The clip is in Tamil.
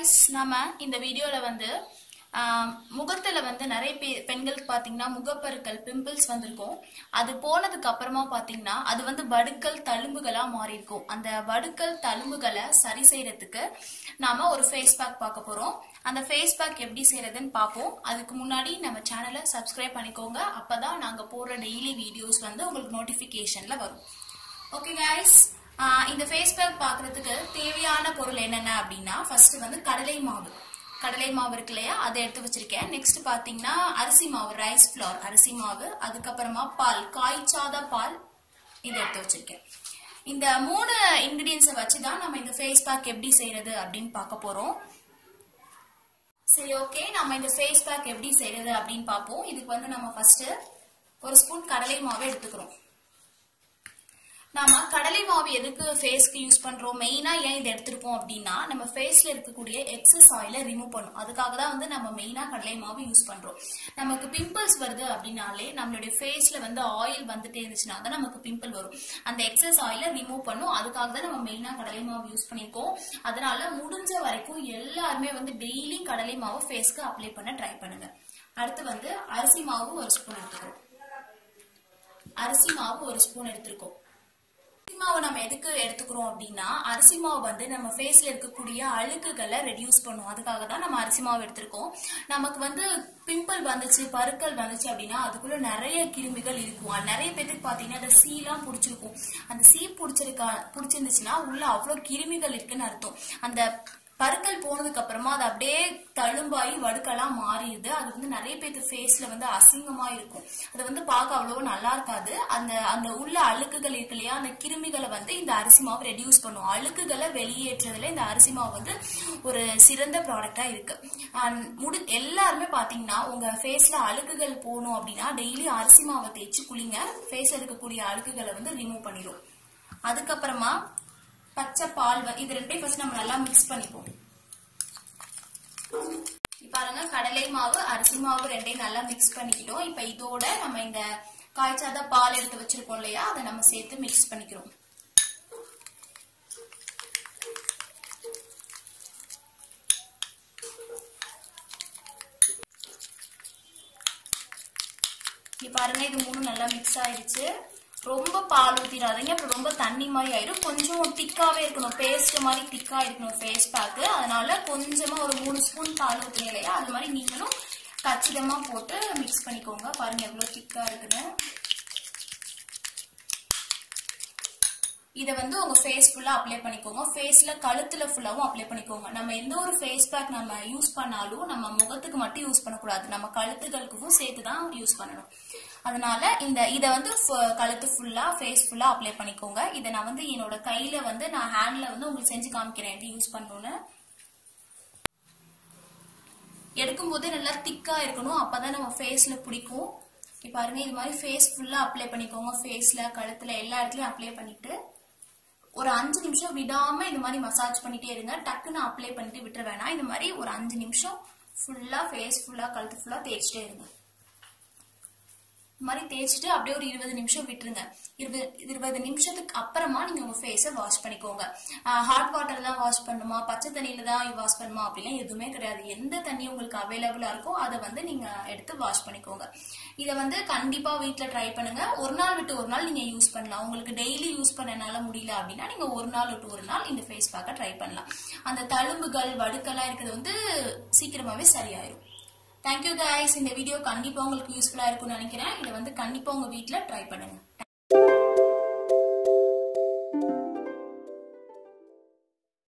கைஸ் நம்ம இந்த வீடியோல வந்து முகத்தில் முகத்துல வந்து நிறைய பே பெண்களுக்கு பாத்தீங்கன்னா முகப்பருக்கள் பிம்பிள்ஸ் வந்திருக்கும். அது போனதுக்கு அப்புறமா பாத்தீங்கன்னா அது வந்து வடுக்கல் தழும்புகளா மாறியிருக்கும். அந்த வடுக்கல் தழும்புகளை சரி செய்யறதுக்கு நாம ஒரு ஃபேஸ் பேக் பார்க்க போறோம். அந்த ஃபேஸ் பேக் எப்படி செய்யறதுன்னு பார்ப்போம். அதுக்கு முன்னாடி நம்ம சேனலை சப்ஸ்கிரைப் பண்ணிக்கோங்க. அப்பதான் நாங்க போடுற டெய்லி வீடியோஸ் வந்து உங்களுக்கு நோட்டிபிகேஷன்ல வரும். ஓகே கைஸ் இந்த ஃபேஸ் பேக் பார்க்கறதுக்கு தேவையான பொருள் என்னென்ன அப்படின்னா ஃபர்ஸ்ட் வந்து கடலை மாவு. கடலை மாவு இருக்கு இல்லையா? அதை எடுத்து வச்சிருக்கேன். நெக்ஸ்ட் பாத்தீங்கன்னா அரிசி மாவு ரைஸ் ஃப்ளவர் அரிசி மாவு. அதுக்கப்புறமா பால் காய்ச்சாத பால் இதை எடுத்து வச்சிருக்கேன். இந்த மூணு இன்கிரீடியன்ஸை வச்சு தான் நம்ம இந்த ஃபேஸ் பேக் எப்படி செய்யறது அப்படின்னு பார்க்க போறோம். சரி ஓகே நம்ம இந்த ஃபேஸ் பேக் எப்படி செய்யறது அப்படின்னு பார்ப்போம். இதுக்கு வந்து நம்ம ஃபர்ஸ்ட் ஒரு ஸ்பூன் கடலை மாவு எடுத்துக்கிறோம். நாம கடலை மாவு எதுக்கு ஃபேஸ்க்கு யூஸ் பண்றோம்? மெயினா ஏன் இதை எடுத்திருக்கோம் அப்படின்னா நம்ம ஃபேஸ்ல இருக்கக்கூடிய எக்ஸஸ் ஆயில ரிமூவ் பண்ணும் அதுக்காக தான் வந்து நம்ம மெயினா கடலை மாவு யூஸ் பண்றோம். நமக்கு பிம்பிள்ஸ் வருது அப்படின்னாலே நம்மளுடைய ஃபேஸ்ல வந்து ஆயில் வந்துட்டே இருந்துச்சுன்னா தான் நமக்கு பிம்பிள் வரும். அந்த எக்ஸஸ் ஆயில ரிமூவ் பண்ணும் அதுக்காக தான் நம்ம மெயினா கடலை மாவு யூஸ் பண்ணிருக்கோம் அதனால முடிஞ்ச வரைக்கும் எல்லாருமே வந்து டெய்லி கடலை மாவு ஃபேஸ்க்கு அப்ளை பண்ண ட்ரை பண்ணுங்க. அடுத்து வந்து அரிசி மாவு ஒரு ஸ்பூன் எடுத்துக்கோ அரிசி மாவு ஒரு ஸ்பூன் எடுத்திருக்கோம். மாவை நம்ம எதுக்கு எடுத்துக்கிறோம் அப்படின்னா அரிசி மாவு வந்து நம்ம ஃபேஸ்ல இருக்கக்கூடிய அழுக்குகளை ரெடியூஸ் பண்ணும். அதுக்காக தான் நம்ம அரிசி மாவு எடுத்திருக்கோம். நமக்கு வந்து பிம்பிள் வந்துச்சு பருக்கள் வந்துச்சு அப்படின்னா அதுக்குள்ள நிறைய கிருமிகள் இருக்கும். நிறைய பேத்துக்கு பாத்தீங்கன்னா அந்த சீலாம் பிடிச்சிருக்கும். அந்த சீ பிடிச்சிருக்கா பிடிச்சிருந்துச்சுன்னா உள்ள அவ்வளவு கிருமிகள் இருக்குன்னு அர்த்தம். அந்த பருக்கள் போனதுக்கு அப்புறமா அது அப்படியே தழும்பாயி வடுக்கெல்லாம் மாறிடுது. அது வந்து நிறைய பேருக்கு ஃபேஸ்ல வந்து அசிங்கமா இருக்கும். அது வந்து பார்க்க அவ்வளவு நல்லா இருக்காது. அந்த அந்த உள்ள அழுக்குகள் இருக்கு இல்லையா அந்த கிருமிகளை வந்து இந்த அரிசி மாவு ரெடியூஸ் பண்ணும். அழுக்குகளை வெளியேற்றதுல இந்த அரிசி மாவு வந்து ஒரு சிறந்த ப்ராடக்டா இருக்கு. அண்ட் முடி எல்லாருமே பாத்தீங்கன்னா உங்க ஃபேஸ்ல அழுக்குகள் போகணும் அப்படின்னா டெய்லி அரிசி மாவை தேய்ச்சி குளிங்க. ஃபேஸ்ல இருக்கக்கூடிய அழுக்குகளை வந்து ரிமூவ் பண்ணிடும் அதுக்கப்புறமா பச்சை பால் இது ரெண்டையும் ஃபர்ஸ்ட் நம்ம நல்லா மிக்ஸ் பண்ணிப்போம். பாருங்க கடலை மாவு அரிசி மாவு ரெண்டையும் நல்லா மிக்ஸ் பண்ணிக்கிட்டோம். இப்ப இதோட நம்ம இந்த காய்ச்சாத பால் எடுத்து வச்சிருக்கோம் இல்லையா அதை நம்ம சேர்த்து மிக்ஸ் பண்ணிக்கிறோம். இங்க பாருங்க இது மூணும் நல்லா மிக்ஸ் ஆயிடுச்சு. ரொம்ப பால் ஊத்திடாதீங்க. அப்புறம் ரொம்ப தண்ணி மாதிரி ஆயிடும். கொஞ்சம் திக்காவே இருக்கணும். பேஸ்ட் மாதிரி திக்கா இருக்கணும் ஃபேஸ் பேக்கு அதனால கொஞ்சமா ஒரு மூணு ஸ்பூன் பால் ஊத்துனீங்க இல்லையா அது மாதிரி நீங்களும் கச்சிதமா போட்டு மிக்ஸ் பண்ணிக்கோங்க. பாருங்க எவ்வளவு திக்கா இருக்குன்னு. இதை வந்து உங்க ஃபேஸ் ஃபுல்லா அப்ளை பண்ணிக்கோங்க. ஃபேஸ்ல கழுத்துல ஃபுல்லாவும் அப்ளை பண்ணிக்கோங்க. நம்ம எந்த ஒரு ஃபேஸ் பேக் நம்ம யூஸ் பண்ணாலும் நம்ம முகத்துக்கு மட்டும் யூஸ் பண்ணக்கூடாது. நம்ம கழுத்துகளுக்கும் சேர்த்து தான் யூஸ் பண்ணணும். அதனால இந்த இதை வந்து ஃப- கழுத்து ஃபுல்லா ஃபேஸ் ஃபுல்லா அப்ளை பண்ணிக்கோங்க. இதை நான் வந்து என்னோட கையில வந்து நான் ஹேண்ட்ல வந்து உங்களுக்கு செஞ்சு காமிக்கிறேன். எப்படி யூஸ் பண்ணணும்னு. எடுக்கும்போது நல்லா திக்கா இருக்கணும். அப்பதான் நம்ம ஃபேஸ்ல பிடிக்கும். இப்ப பாருங்க இது மாதிரி ஃபேஸ் ஃபுல்லா அப்ளை பண்ணிக்கோங்க. ஃபேஸ்ல கழுத்துல எல்லா இடத்துலயும் அப்ளை பண்ணிட்டு. ஒரு அஞ்சு நிமிஷம் விடாம இந்த மாதிரி மசாஜ் பண்ணிட்டே இருங்க. டக்குன்னு அப்ளை பண்ணிட்டு விட்டுற வேணாம். இந்த மாதிரி ஒரு அஞ்சு நிமிஷம் ஃபுல்லா ஃபேஸ் ஃபுல்லா கழுத்து ஃபுல்லா தேய்ச்சிட்டே இருங்க. இந்த மாதிரி தேய்ச்சிட்டு அப்படியே ஒரு இருபது நிமிஷம் விட்டுருங்க. இருபது இருபது நிமிஷத்துக்கு அப்புறமா நீங்க உங்க ஃபேஸை வாஷ் பண்ணிக்கோங்க. ஹாட் வாட்டர் தான் வாஷ் பண்ணுமா பச்சை தண்ணியில தான் வாஷ் பண்ணுமா? அப்படிலாம் எதுவுமே கிடையாது. எந்த தண்ணி உங்களுக்கு அவைலபிளா இருக்கோ அதை வந்து நீங்க எடுத்து வாஷ் பண்ணிக்கோங்க. இதை வந்து கண்டிப்பா வீட்டில் ட்ரை பண்ணுங்க. ஒரு நாள் விட்டு ஒரு நாள் நீங்க யூஸ் பண்ணலாம். உங்களுக்கு டெய்லி யூஸ் பண்ணனால முடியல அப்படின்னா நீங்க ஒரு நாள் விட்டு ஒரு நாள் இந்த ஃபேஸ் பேக்கை ட்ரை பண்ணலாம். அந்த தழும்புகள் வடுக்கெல்லாம் இருக்கிறது வந்து சீக்கிரமாவே சரியாயிரும். தேங்க் தேங்க்யூ கைஸ் இந்த வீடியோ கண்டிப்பாக உங்களுக்கு யூஸ்ஃபுல்லாக இருக்கும்னு நினைக்கிறேன். இதை வந்து கண்டிப்பாக உங்கள் வீட்டில் ட்ரை பண்ணுங்கள்